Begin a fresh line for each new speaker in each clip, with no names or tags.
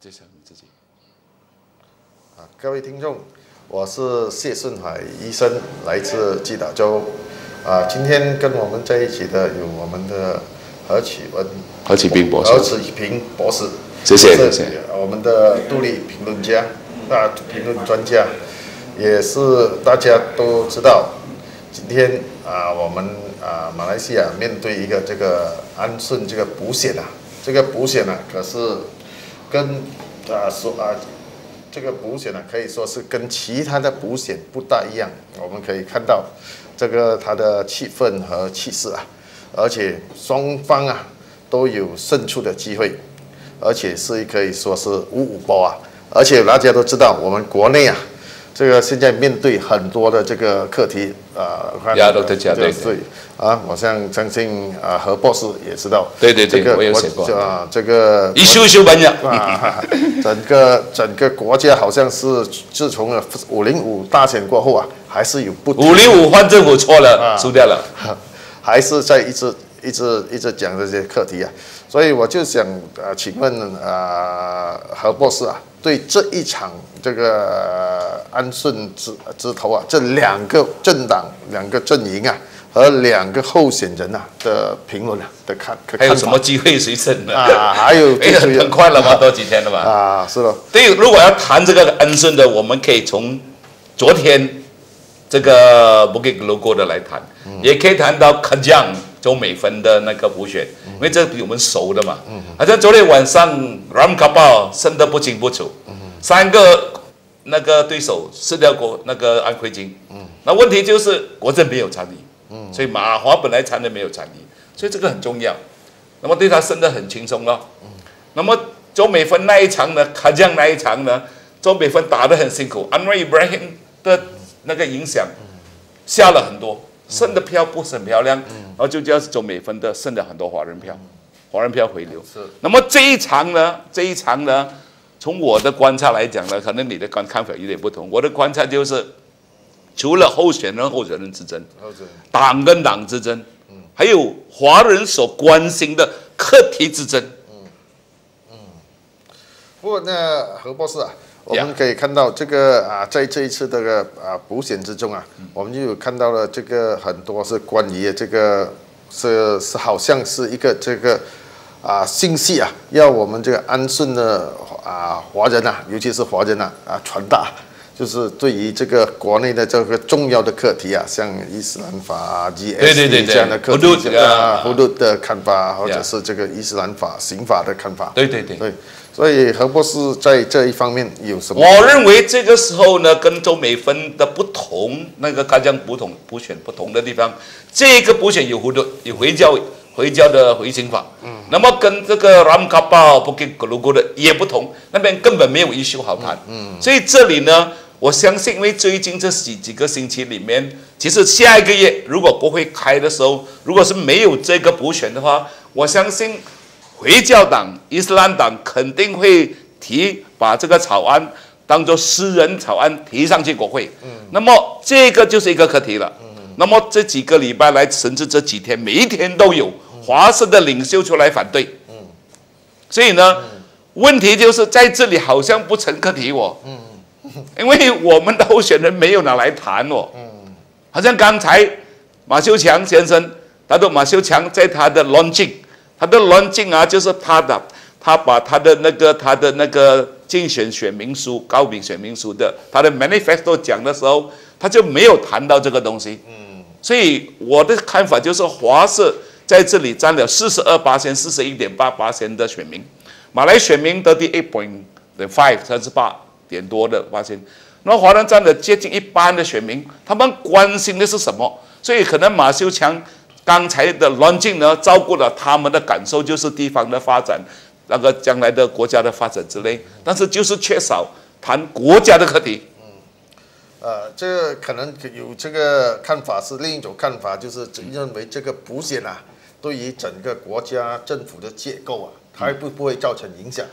介绍你自己。
啊，各位听众，我是谢顺海医生，来自基岛州。啊，今天跟我们在一起的有我们的何启文、
何启斌博士
何启平博士，
谢谢
是
谢谢
我们的杜立评论家，大，评论专家，也是大家都知道，今天啊，我们啊马来西亚面对一个这个安顺这个补险啊，这个补险啊，可是跟啊说啊。这个补险呢，可以说是跟其他的补险不大一样。我们可以看到，这个它的气氛和气势啊，而且双方啊都有胜出的机会，而且是可以说是五五包啊。而且大家都知道，我们国内啊，这个现在面对很多的这个课题啊，看
亚洲的家对
对。啊，我相相信啊何博士也知道，
对对对
这个
我有写过。
啊，这个
一修修本呀，
啊，整个整个国家好像是自从了五零五大选过后啊，还是有不
五零五换政府错了，
啊
输掉了。
还是在一直一直一直讲这些课题啊，所以我就想呃，请问呃何博士啊，对这一场这个呃安顺之之头啊，这两个政党、两个阵营啊和两个候选人啊的评论啊的看，
还有什么机会谁胜呢？
啊？还有
哎，很很快了嘛，多几天了嘛。
啊，是了。
对，如果要谈这个安顺的，我们可以从昨天这个 Bukit Logo 的来谈，也可以谈到 k 周美芬的那个补选，因为这比我们熟的嘛。好像昨天晚上 Ram k a p a 胜得不清不楚，三个那个对手失掉国那个安徽金，那问题就是国政没有参与，所以马华本来参的没有参与，所以这个很重要。那么对他胜得很轻松了。那么周美芬那一场呢，卡将那一场呢，周美芬打得很辛苦，安瑞 Ibrahim 的那个影响下了很多，胜的票不是很漂亮，然后就叫周美分的剩了很多华人票，华人票回流。
是
那么这一场呢，这一场呢，从我的观察来讲呢，可能你的观看法有点不同。我的观察就是，除了候选人候选人之争，党跟党之争，还有华人所关心的课题之争嗯。
不过那，何博士啊，我们可以看到这个啊，在这一次这个啊补选之中啊，我们就有看到了这个很多是关于这个是是好像是一个这个啊信息啊，要我们这个安顺的啊华人啊，尤其是华人啊啊传达。就是对于这个国内的这个重要的课题啊，像伊斯兰法、啊、
对对对对
这样的课题啊
啊，
胡律的看法，或者是这个伊斯兰法、刑法的看法。
对对对。
对，所以何博士在这一方面有什么？
我认为这个时候呢，跟周美芬的不同，那个开江补统补选不同的地方，这个补选有回的有回教回教的回刑法，嗯，那么跟这个 Ram k a b a 不跟格鲁古的也不同，那边根本没有一修好谈，嗯，所以这里呢，我相信，因为最近这几几个星期里面，其实下一个月如果国会开的时候，如果是没有这个补选的话，我相信回教党、伊斯兰党肯定会提把这个草案当做私人草案提上去国会。嗯，那么这个就是一个课题了。嗯，那么这几个礼拜来，甚至这几天，每一天都有华社的领袖出来反对。嗯，所以呢，问题就是在这里好像不成课题哦。嗯，因为我们的候选人没有拿来谈哦。嗯，好像刚才马修强先生，他说马修强在他的 launching。他的论进啊，就是他的，他把他的那个他的那个竞选选民书、高比选民书的他的 manifesto 讲的时候，他就没有谈到这个东西。嗯，所以我的看法就是，华社在这里占了四十二八千、四十一点八八千的选民，马来选民得第 eight point five 三十八点多的八千，那华人占了接近一半的选民，他们关心的是什么？所以可能马修强。刚才的乱境呢，照顾了他们的感受，就是地方的发展，那个将来的国家的发展之类，但是就是缺少谈国家的课题。
呃，这个可能有这个看法是另一种看法，就是认为这个补选啊，对于整个国家政府的结构啊，它会不会造成影响？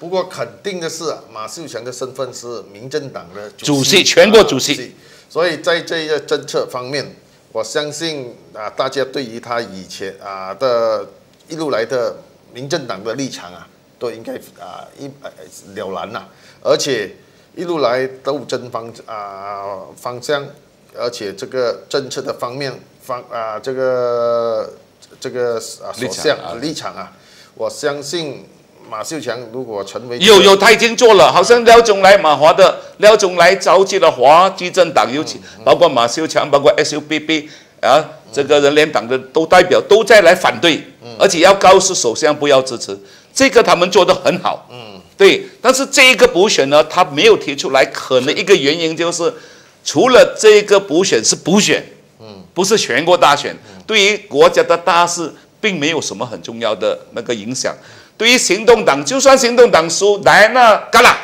不过肯定的是啊，马秀强的身份是民政党的
主席，全国主席，
所以在这个政策方面。我相信啊，大家对于他以前啊的一路来的民政党的立场啊，都应该啊一呃了然呐、而且一路来斗争方啊方向，而且这个政策的方面方啊这个这个啊所向
啊
立场啊，我相信马秀强如果成为
有有，他已经做了，好像廖仲来马华的廖仲来召集了华基政党，尤其包括马秀强，包括 SUBB 啊，这个人联党的都代表都在来反对，而且要告诉首相不要支持，这个他们做得很好，嗯，对。但是这一个补选呢，他没有提出来，可能一个原因就是，除了这个补选是补选，嗯，不是全国大选，对于国家的大事并没有什么很重要的那个影响。对于行动党，就算行动党输，来那干了，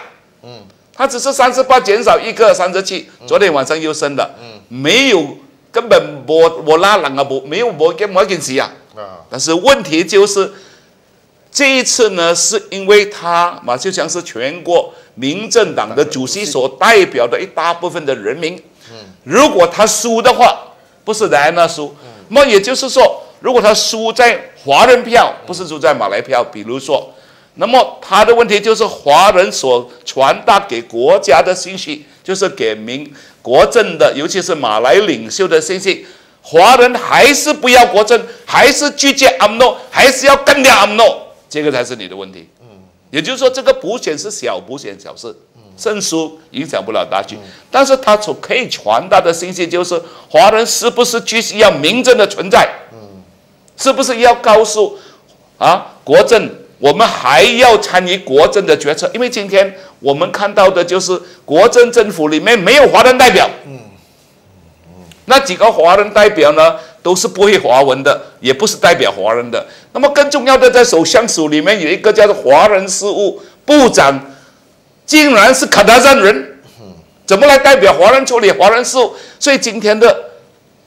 嗯，他只是三十八减少一个三十七，昨天晚上又升了，嗯，没有根本我我拉人啊，我没有我跟我件事啊，
啊。
但是问题就是这一次呢，是因为他马秀强是全国民政党的主席所代表的一大部分的人民，嗯。如果他输的话，不是莱安娜输，那也就是说，如果他输在华人票，不是输在马来票，比如说，那么他的问题就是华人所传达给国家的信息，就是给民国政的，尤其是马来领袖的信息，华人还是不要国政，还是拒绝安诺，还是要干掉安诺，这个才是你的问题。也就是说，这个补选是小补选小事，胜输影响不了大局。但是他所可以传达的信息就是，华人是不是继续要民政的存在？是不是要告诉啊国政，我们还要参与国政的决策？因为今天我们看到的就是国政政府里面没有华人代表。那几个华人代表呢，都是不会华文的，也不是代表华人的。那么更重要的，在首相署里面有一个叫做华人事务部长，竟然是卡达山人，怎么来代表华人处理华人事务？所以今天的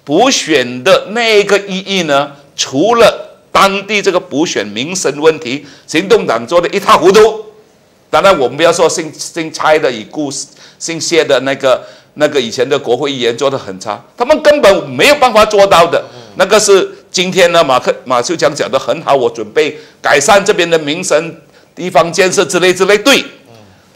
补选的那个意义呢，除了当地这个补选民生问题，行动党做的一塌糊涂。当然，我们不要说姓姓蔡的已故姓谢的那个那个以前的国会议员做的很差，他们根本没有办法做到的。那个是今天呢，马克马秀强讲的很好，我准备改善这边的民生、地方建设之类之类，对。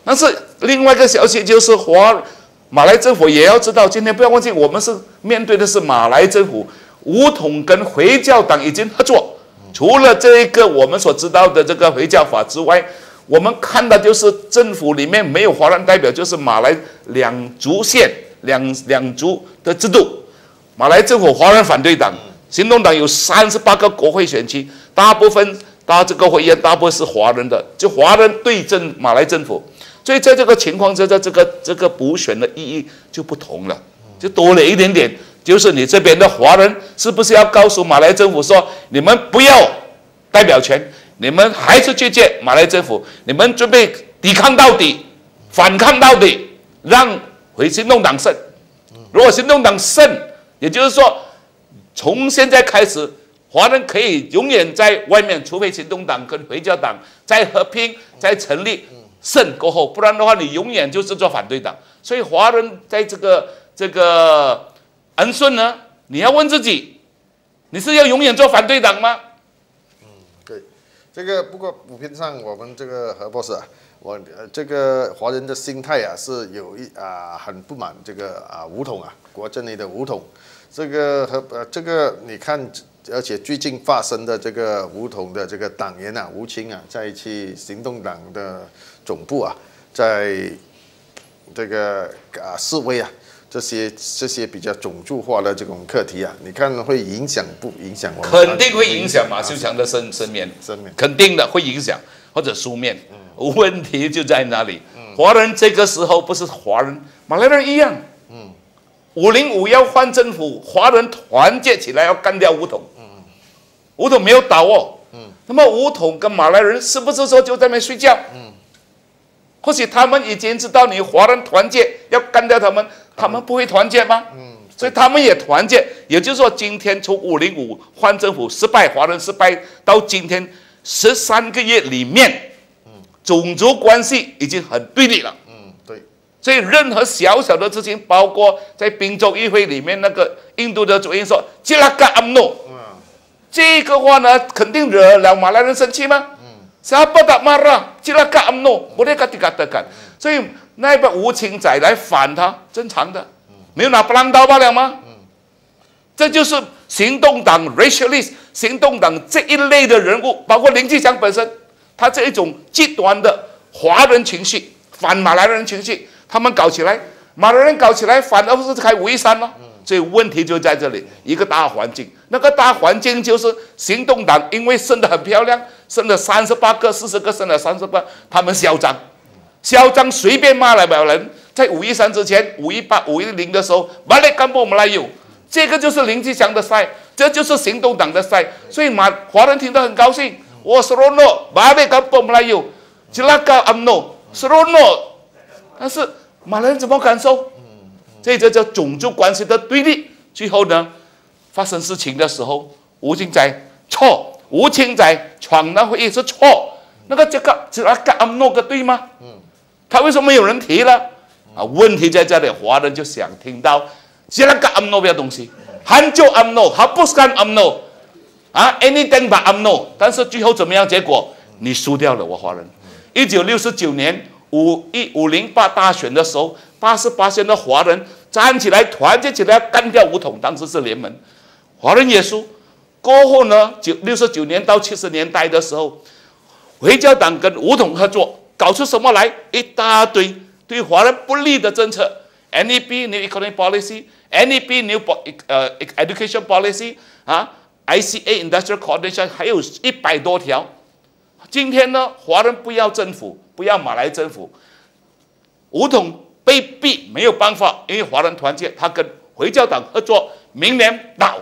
但是另外一个消息就是华马来政府也要知道，今天不要忘记，我们是面对的是马来政府，武统跟回教党已经合作。除了这一个我们所知道的这个回教法之外，我们看的就是政府里面没有华人代表，就是马来两族县两两族的制度。马来政府华人反对党，行动党有三十八个国会选区，大部分大这个会议员大部分是华人的，就华人对阵马来政府。所以在这个情况之下，这个这个补选的意义就不同了，就多了一点点。就是你这边的华人是不是要告诉马来政府说，你们不要代表权，你们还是拒绝马来政府，你们准备抵抗到底，反抗到底，让回行动党胜。如果行动党胜，也就是说，从现在开始，华人可以永远在外面，除非行动党跟回教党再合并、再成立胜过后，不然的话，你永远就是做反对党。所以华人在这个这个恩顺呢，你要问自己，你是要永远做反对党吗？
嗯对，这个不过普遍上我们这个何博士啊，我这个华人的心态啊是有一啊很不满这个啊武统啊国政内的武统，这个和呃这个你看，而且最近发生的这个武统的这个党员啊吴清啊，在去行动党的总部啊，在这个啊示威啊。这些这些比较种族化的这种课题啊，你看会影响不影响我们？
肯定会影响马秀强的生生面，
生面
肯定的会影响，或者书面。问题就在哪里？华人这个时候不是华人，马来人一样。五零五要换政府，华人团结起来要干掉武统。武统没有倒哦。那么武统跟马来人是不是说就在那边睡觉？或许他们已经知道你华人团结要干掉他们，他们不会团结吗？嗯所以他们也团结，也就是说，今天从五零五换政府失败，华人失败到今天十三个月里面，嗯种族关系已经很对立了。
嗯，对，
所以任何小小的事情，包括在宾州议会里面那个印度的主席说“吉拉嘎阿姆诺”，这个话呢，肯定惹了马来人生气吗？Siapa tak marah? Celaka UMNO. Bolehkah dikatakan? 所以那个吴清仔来反他，正常的，没有拿不烂刀罢了吗？这就是行动党 racialist 行动党这一类的人物，包括林继祥本身，他这一种极端的华人情绪、反马来人情绪，他们搞起来，马来人搞起来，反而不是开五一三吗？所以问题就在这里，一个大环境，那个大环境就是行动党，因为生得很漂亮，生了三十八个、四十个，生了三十八，他们嚣张，嚣张，随便骂来表人。在五一三之前，五一八、五一零的时候，马来干部我们来有，这个就是林志祥的赛，这就是行动党的赛，所以马华人听得很高兴。我说诺，马来干部我们来有，吉拉卡阿诺，说诺，但是马来人怎么感受？这就叫种族关系的对立。最后呢，发生事情的时候，吴清仔错，吴清仔闯那会议是错，那个这个只拉格安诺个对吗？嗯，他为什么有人提了？啊，问题在这里，华人就想听到只拉格安诺的东西，喊就阿诺，他不是干阿诺啊，anything but 安诺。但是最后怎么样？结果你输掉了，我华人。一九六九年五一五零八大选的时候。八十八线的华人站起来，团结起来干掉武统，当时是联盟，华人也输。过后呢，九六十九年到七十年代的时候，回教党跟武统合作，搞出什么来？一大堆对华人不利的政策，NEP New Economic Policy，NEP New 呃 Education Policy 啊，ICA Industrial Coordination，还有一百多条。今天呢，华人不要政府，不要马来政府，武统。被逼没有办法，因为华人团结，他跟回教党合作，明年倒，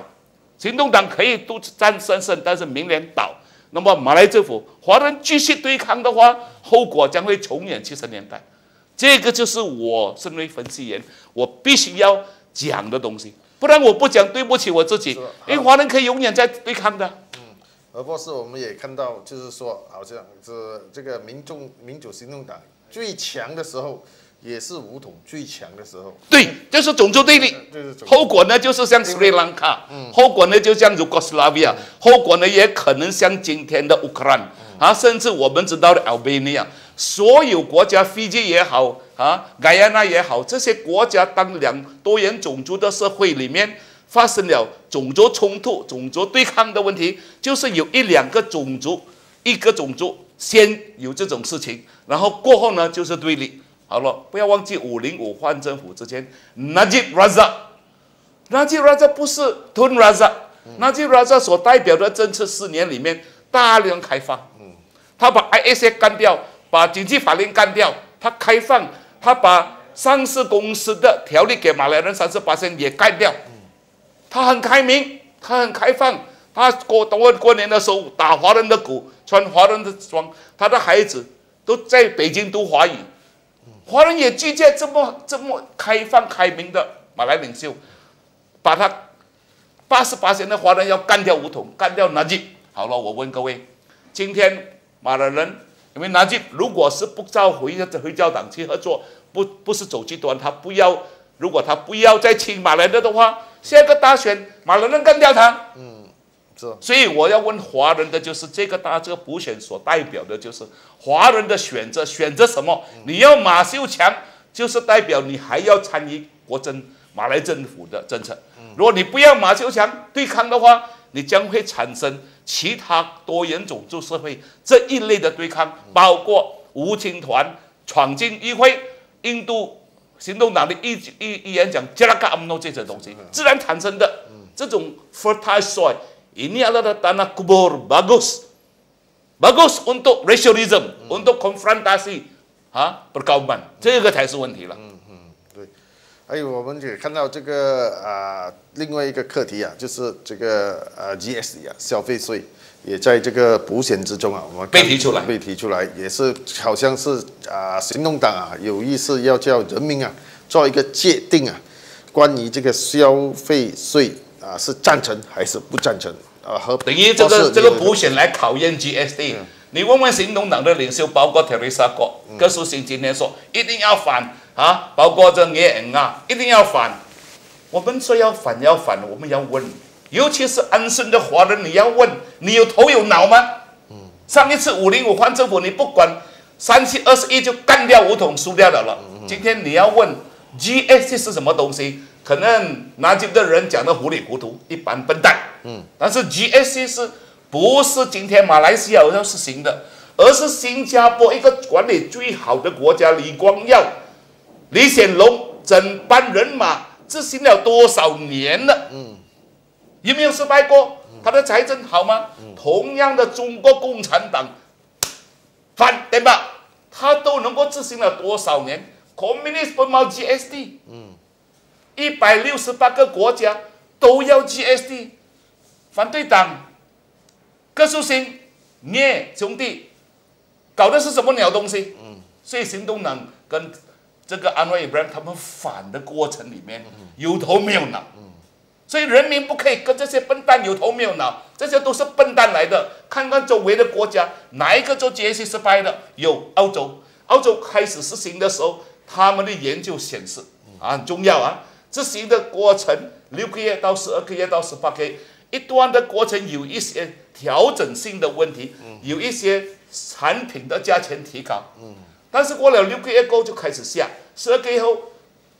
行动党可以都战胜胜，但是明年倒，那么马来政府华人继续对抗的话，后果将会重演七十年代，这个就是我身为分析员，我必须要讲的东西，不然我不讲对不起我自己，因为华人可以永远在对抗的。
嗯，而博士我们也看到，就是说，好像是这个民众民主行动党最强的时候。也是武统最强的时候，
对，就是种族对立，后果呢就是像斯里兰卡，后果呢就像如果斯拉维亚，后果呢也可能像今天的乌克兰啊，甚至我们知道的 Albania，所有国家，斐济也好啊，盖亚那也好，这些国家当两多元种族的社会里面发生了种族冲突、种族对抗的问题，就是有一两个种族，一个种族先有这种事情，然后过后呢就是对立。好了，不要忘记五零五换政府之前，Najib Razak，Najib Razak 不是 Tun Razak，Najib Razak 所代表的政策四年里面大量开放，他把 ISA 干掉，把经济法令干掉，他开放，他把上市公司的条例给马来人三十八线也干掉，他很开明，他很开放，他过过过年的时候打华人的鼓，穿华人的装，他的孩子都在北京读华语。华人也拒绝这么这么开放开明的马来领袖，把他八十八线的华人要干掉武统，干掉南京。好了，我问各位，今天马来人因为南京如果是不召回回教党去合作，不不是走极端，他不要，如果他不要再亲马来的的话，下个大选马来人干掉他。嗯。所以我要问华人的就是这个大这个补选所代表的就是华人的选择，选择什么？你要马秀强，就是代表你还要参与国政马来政府的政策。如果你不要马秀强对抗的话，你将会产生其他多元种族社会这一类的对抗，包括吴青团闯进议会、印度行动党的议议议员讲加拉卡姆诺这些东西，自然产生的这种 fertile soil。ini adalah tanah kubur bagus bagus untuk racialism untuk konfrontasi 啊，perkauman 这个才是问题了。嗯嗯，
对。还有我们也看到这个啊，另外一个课题啊，就是这个呃 GST 啊，消费税也在这个补选之中啊，我们
被提出来，
被提出来，也是好像是啊，行动党啊有意是要叫人民啊做一个界定啊，关于这个消费税啊是赞成还是不赞成啊？和？
等于这个这个补选来考验 GSD。你问问行动党的领袖，包括特雷莎哥、葛苏欣今天说一定要反啊，包括这叶恩啊，一定要反。我们说要反要反，我们要问，尤其是安顺的华人，你要问，你有头有脑吗？上一次五零五换政府，你不管三七二十一就干掉五统输掉了了。今天你要问 G S C 是什么东西，可能南京的人讲的糊里糊涂，一般笨蛋。嗯，但是 G S C 是不是今天马来西亚要实行的，而是新加坡一个管理最好的国家李光耀、李显龙整班人马执行了多少年了？嗯，有没有失败过？他的财政好吗？同样的，中国共产党反对吧？他都能够执行了多少年？Communist 不毛 GST，嗯，一百六十八个国家都要 GST，反对党，葛树新，你兄弟搞的是什么鸟东西？嗯，所以行动党跟这个安徽 Ibrahim 他们反的过程里面有头没有脑。所以人民不可以跟这些笨蛋有头没有脑，这些都是笨蛋来的。看看周围的国家，哪一个做 GST 失败的？有澳洲，澳洲开始实行的时候，他们的研究显示啊很重要啊，执行的过程六个月到十二个月到十八个月，一段的过程有一些调整性的问题，有一些产品的价钱提高，但是过了六个月后就开始下，十二个月后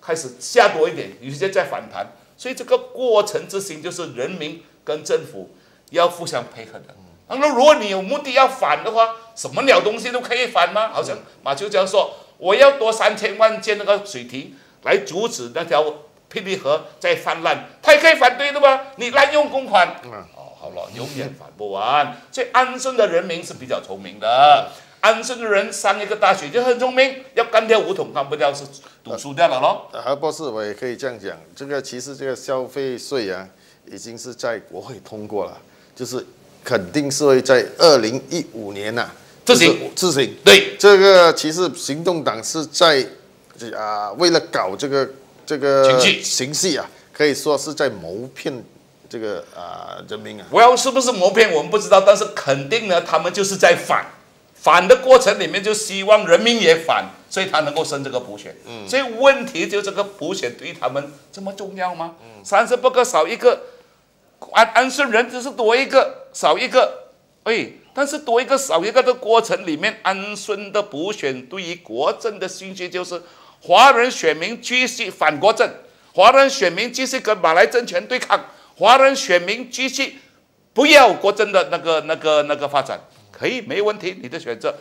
开始下多一点，有些在反弹。所以这个过程执行就是人民跟政府要互相配合的。他说，如果你有目的要反的话，什么鸟东西都可以反吗？好像马秋江说，我要多三千万建那个水堤来阻止那条霹雳河在泛滥，他也可以反对的吗？你滥用公款，哦，好了，永远反不完。所以安顺的人民是比较聪明的。安顺的人上一个大学就很聪明，要干掉五统干不掉是赌输掉了咯。
何博士，我也可以这样讲，这个其实这个消费税啊，已经是在国会通过了，就是肯定是会在二零一五年呐
自行
自行。
对，
这个其实行动党是在啊为了搞这个这个形势啊，可以说是在谋骗这个啊人民啊。
我要是不是谋骗我们不知道，但是肯定呢，他们就是在反。反的过程里面，就希望人民也反，所以他能够胜这个补选。嗯，所以问题就这个补选对他们这么重要吗？嗯，三十八个少一个，安安顺人只是多一个少一个，哎，但是多一个少一个的过程里面，安顺的补选对于国政的信息就是华人选民继续反国政，华人选民继续跟马来政权对抗，华人选民继续不要国政的那个那个那个发展。可以，没问题，你的选择。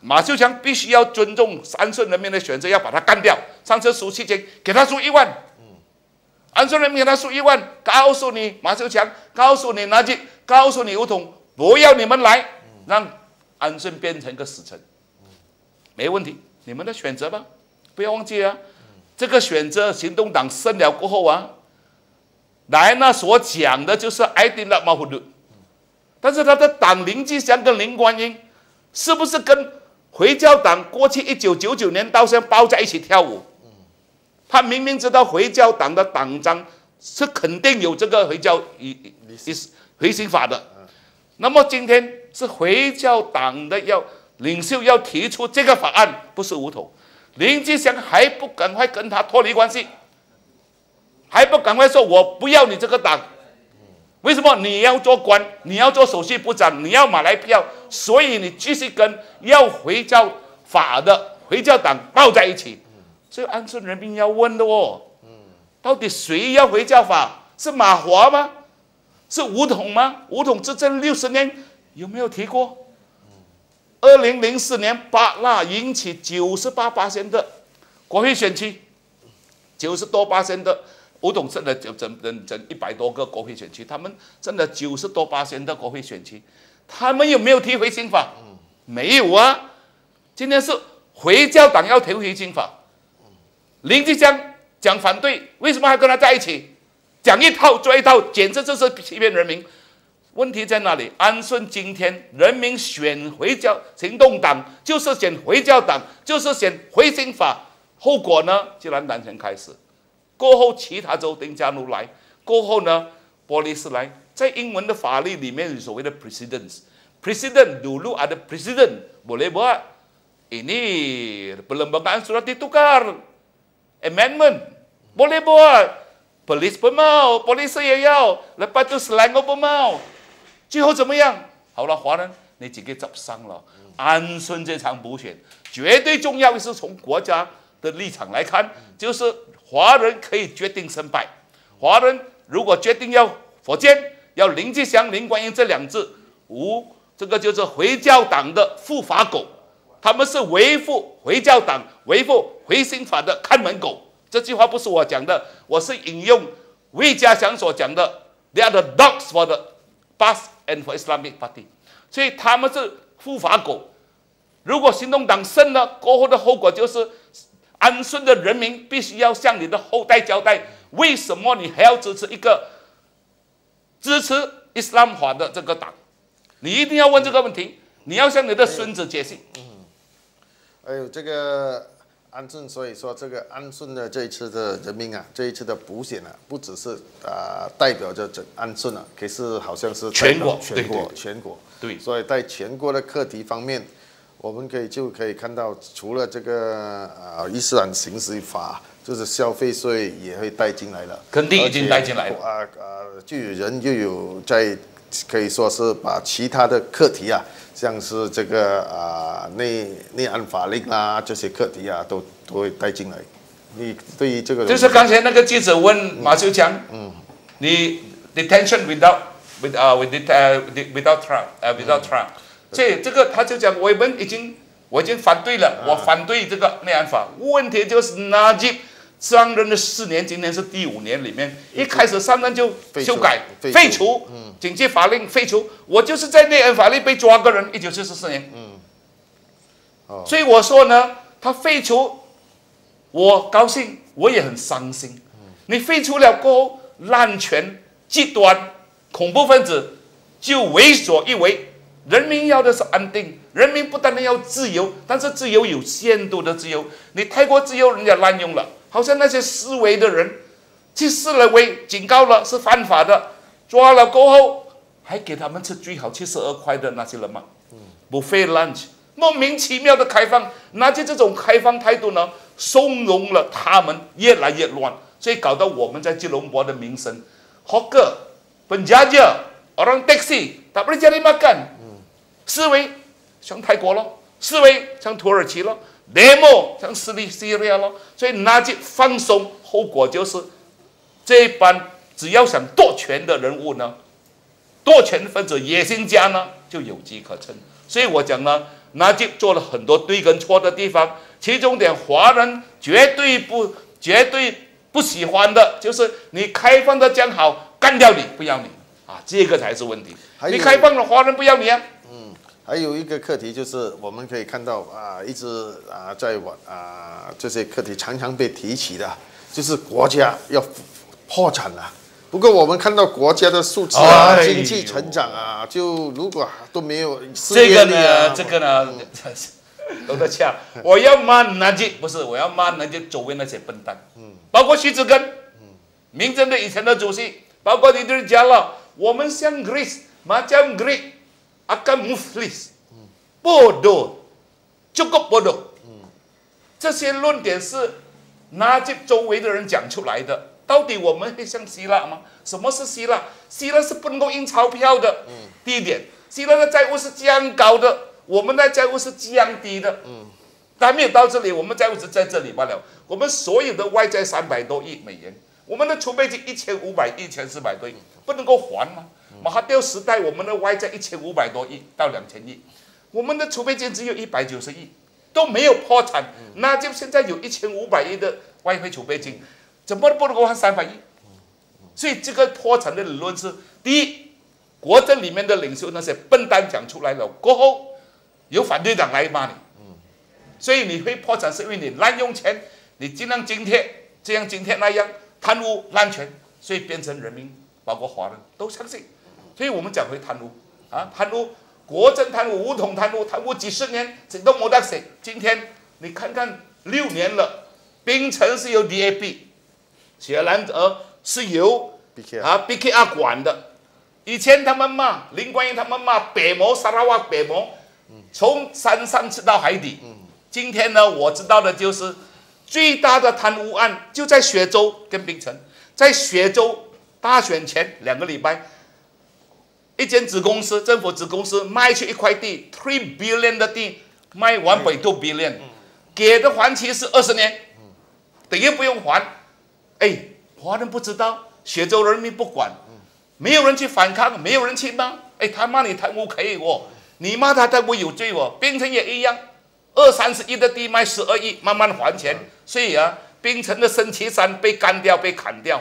马秀强必须要尊重安顺人民的选择，要把他干掉。上次输期间给他输一万，安顺人民给他输一万，告诉你马秀强，告诉你拿去，告诉你吴统，不要你们来，让安顺变成一个死城。没问题，你们的选择吧，不要忘记啊。这个选择行动党胜了过后啊，来那所讲的就是爱丁拉马虎鲁。但是他的党林志祥跟林观音，是不是跟回教党过去一九九九年到现在抱在一起跳舞？他明明知道回教党的党章是肯定有这个回教一一回心法的，那么今天是回教党的要领袖要提出这个法案，不是无头，林志祥还不赶快跟他脱离关系，还不赶快说我不要你这个党。为什么你要做官？你要做首席部长？你要马来票？所以你继续跟要回教法的回教党抱在一起。所以安顺人民要问的哦，到底谁要回教法？是马华吗？是吴统吗？吴统执政六十年有没有提过？二零零四年八那引起九十八八千的国会选区，九十多八千的。吴董真的整整整一百多个国会选区，他们真的九十多八千的国会选区，他们有没有提回新法？没有啊。今天是回教党要提回新法，林继江讲反对，为什么还跟他在一起？讲一套做一套，简直就是欺骗人民。问题在哪里？安顺今天人民选回教行动党，就是选回教党，就是选回新法，后果呢？就让南城开始。过后，其他州等加入来。过后呢，波利斯来。在英文的法律里面所谓的 precedence。precedent dulu ada precedent boleh buat ini perlembagaan surat ditukar amendment boleh buat polis pun mau polisi 也要 lepas tu selangor pun mau 最后怎么样好了华人你自己执生了。安顺这场补选绝对重要的，是从国家的立场来看，就是华人可以决定胜败。华人如果决定要火箭，要林志祥、林冠英这两字无这个就是回教党的护法狗，他们是维护回教党、维护回心法的看门狗。这句话不是我讲的，我是引用魏家祥所讲的：“They are the dogs for the Bas and for Islamic Party。”所以他们是护法狗。如果行动党胜了，过后的后果就是安顺的人民必须要向你的后代交代，为什么你还要支持一个支持伊斯兰法的这个党？你一定要问这个问题，你要向你的孙子解释。
嗯还有这个安顺，所以说这个安顺的这一次的人民啊，这一次的补选啊，不只是啊、代表着整安顺啊，可是好像是
全国
全国全国。
对
所以在全国的课题方面，我们可以就可以看到，除了这个啊伊斯兰刑事法，就是消费税也会带进来了，
肯定已经带进来了。
啊啊，就有人又有在可以说是把其他的课题啊，像是这个啊内内安法令啊这些课题啊，都都会带进来。你对于这个
就是刚才那个记者问马修强，嗯，你 detention without with 啊、with det- 呃 with- without trial 呃 without trial，这这个他就讲我们已经我已经反对了，我反对这个内安法。问题就是纳吉上任的四年，今年是第五年里面，一开始上任就修改
废除。
废除警戒法令废除，我就是在内安法令被抓个人，一九四四年，
哦。
所以我说呢，他废除，我高兴，我也很伤心。你废除了过后，滥权、极端、恐怖分子就为所欲为。人民要的是安定，人民不单单要自由，但是自由有限度的自由。你太过自由，人家滥用了，好像那些思维的人去示了威，警告了是犯法的，抓了过后还给他们吃最好七十二块的那些人嘛，不费卵子莫名其妙的开放，那就这种开放态度呢，松容了他们越来越乱，所以搞到我们在吉隆坡的名声，hawker、penjaja、orang taxi tak pergi makan，思维像泰国咯，思维像土耳其咯，demo 像斯里西利亚咯，所以那就放松，后果就是这一班只要想夺权的人物呢，夺权分子、野心家呢，就有机可乘。所以我讲呢，那就做了很多对跟错的地方，其中点华人绝对不、绝对不喜欢的，就是你开放的讲好，干掉你，不要你啊，这个才是问题。你开放了，华人不要你啊。
还有一个课题就是，我们可以看到啊，一直啊在往啊这些课题常常被提起的，就是国家要破产了。不过我们看到国家的数字啊，
哎
经济成长啊，就如果都没有失
这个
业率啊
呢，，这个呢，都在呛。我要骂那些不是，我要骂那些周围那些笨蛋，嗯包括徐子根，民政的以前的主席，包括你就是讲了，我们像 Greece macam Greek akan muflis，bodoh，cukup bodoh，这些论点是那些周围的人讲出来的。到底我们会像希腊吗？什么是希腊？希腊是不能够印钞票的。第一点，希腊的债务是降高的，我们的债务是降低的。还没有到这里，我们债务是在这里罢了。我们所有的外债三百多亿美元，我们的储备金一千五百亿、一千四百多亿，不能够还吗？马哈蒂尔时代，我们的外债一千五百多亿到两千亿，我们的储备金只有一百九十亿，都没有破产，那就现在有一千五百亿的外汇储备金，怎么不能够还三百亿？所以这个破产的理论是：第一，国政里面的领袖那些笨蛋讲出来了过后，有反对党来骂你，所以你会破产是因为你滥用钱，你尽量津贴，这样津贴那样贪污滥权，所以变成人民包括华人都相信，所以我们讲回贪污啊，贪污，国政贪污，武统贪污，贪污几十年，谁都没得谁。今天你看看六年了，冰城是由 DAB，雪兰莪是由
BKR
啊 BKR 管的。以前他们骂林冠英，他们骂北摩沙拉瓦北摩，从山上吃到海底。今天呢，我知道的就是最大的贪污案就在雪州跟冰城，在雪州大选前两个礼拜，一间子公司，政府子公司卖去一块地，three billion 的地卖 one point two billion，给的还期是二十年，等于不用还。哎，华人不知道，雪州人民不管，没有人去反抗，没有人去骂。哎，他骂你贪污可以哦，你骂他贪污有罪哦。槟城也一样，二三十亿的地卖十二亿，慢慢还钱。所以啊，槟城的升旗山被干掉、被砍掉，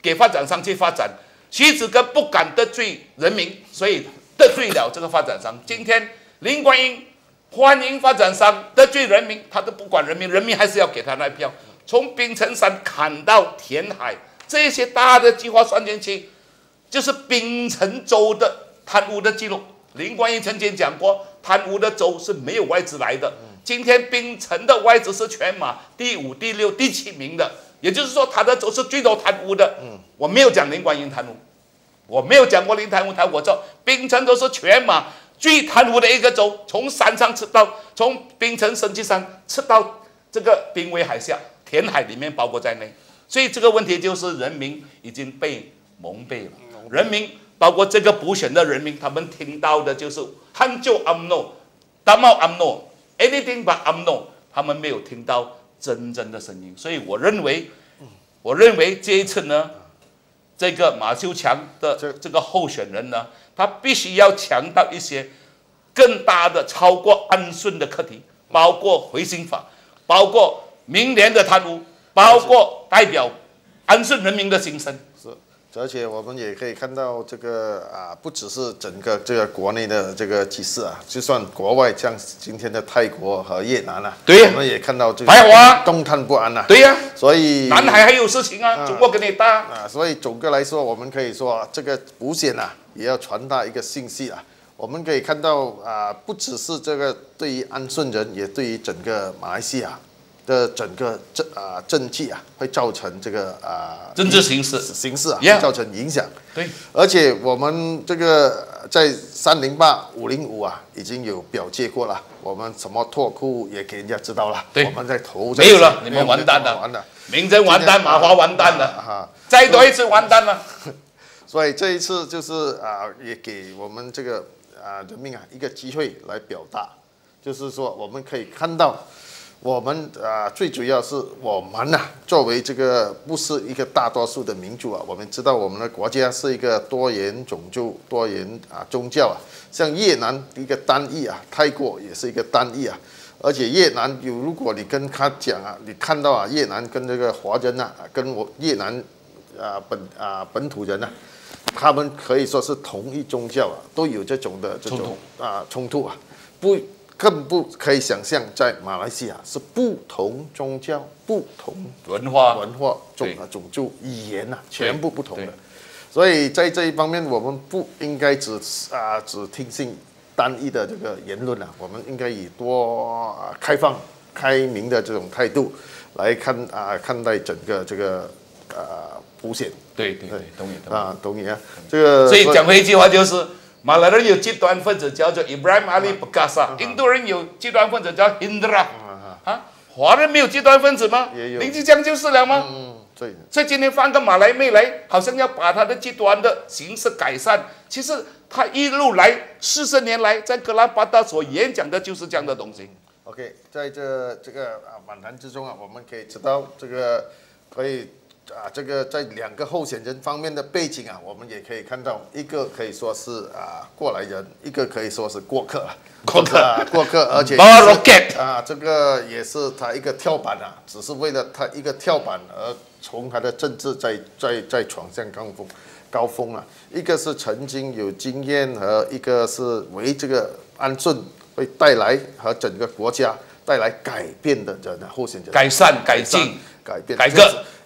给发展商去发展。徐子根不敢得罪人民，所以得罪了这个发展商。今天林冠英欢迎发展商得罪人民，他都不管人民，人民还是要给他那票。从槟城山砍到填海，这些大的计划算进去，就是槟城州的贪污的记录。林冠英曾经讲过，贪污的州是没有外资来的。今天槟城的外资是全马第五、第六、第七名的，也就是说，他的州是最多贪污的。我没有讲林冠英贪污，我没有讲过林贪污贪我州，槟城都是全马最贪污的一个州，从山上吃到，从槟城升级山吃到这个濒危海峡。填海里面包括在内，所以这个问题就是人民已经被蒙蔽了。人民包括这个补选的人民，他们听到的就是汉就 I'm no，大茂 I'm no，anything but I'm no，他们没有听到真正的声音。所以我认为，我认为这一次呢，这个马修强的这个候选人呢，他必须要强调一些更大的、超过安顺的课题，包括回心法，包括。明年的贪污，包括代表安顺人民的心声。
是，而且我们也可以看到这个啊，不只是整个这个国内的这个局势啊，就算国外像今天的泰国和越南啊，
对，
我们也看到这
个
动弹不安呐。
对呀，
所以
南海还有事情啊，中国跟你打
啊。所以总的来说，我们可以说这个保险啊，也要传达一个信息啊。我们可以看到啊，不只是这个对于安顺人，也对于整个马来西亚。的整个政啊政绩啊，会造成这个啊
政治形势
形势啊，造成影响。
对，
而且我们这个在三零八五零五啊，已经有表介过了。我们什么拓库也给人家知道了。
对，
我们在投
没有了，你们完蛋了，
完了，
明真完蛋，马华完蛋了，哈，再多一次完蛋了。
所以这一次就是啊，也给我们这个啊人民啊一个机会来表达，就是说我们可以看到。我们啊，最主要是我们呐，作为这个不是一个大多数的民族啊，我们知道我们的国家是一个多元种族、多元啊宗教啊。像越南一个单一啊，泰国也是一个单一啊。而且越南有，如果你跟他讲啊，你看到啊，越南跟这个华人呐，跟我越南啊本啊本土人呐，他们可以说是同一宗教啊，都有这种的这种啊冲突啊，不。更不可以想象，在马来西亚是不同宗教、不同
文化、
文化种啊种族、语言呐，全部不同的。所以在这一方面，我们不应该只啊只听信单一的这个言论啊，我们应该以多开放、开明的这种态度来看啊看待整个这个呃普选。
对对对，同意
啊，同意啊。这个
所以讲回一句话就是。马来人有极端分子叫做 Ibrahim Ali Bukasa，印度人有极端分子叫 Indra，啊，华人没有极端分子吗？
也有。
林志江就是了吗？
嗯，对。
所以今天放个马来妹来，好像要把他的极端的形式改善。其实他一路来四十年来在格拉巴达所演讲的就是这样的东西。
OK，在这这个啊访谈之中啊，我们可以知道这个可以。啊，这个在两个候选人方面的背景啊，我们也可以看到，一个可以说是啊过来人，一个可以说是过客，
过客，啊
过客，而且啊，这个也是他一个跳板啊，只是为了他一个跳板而从他的政治在在在闯向高峰高峰啊。一个是曾经有经验，和一个是为这个安顺会带来和整个国家带来改变的人啊候选人，
改善、改进、
改变、
改革。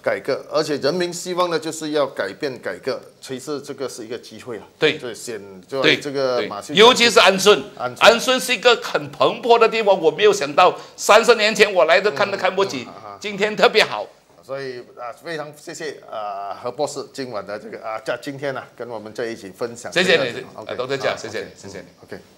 改革，而且人民希望的就是要改变改革，其实这个是一个机会啊。
对
对，先对这个马逊，
尤其是安顺，安顺是一个很蓬勃的地方。我没有想到三十年前我来都看都看不起，今天特别好。
所以啊，非常谢谢啊何博士今晚的这个啊在今天呢跟我们在一起分享。
谢谢你，OK，都在讲，谢谢你，谢谢你
，OK。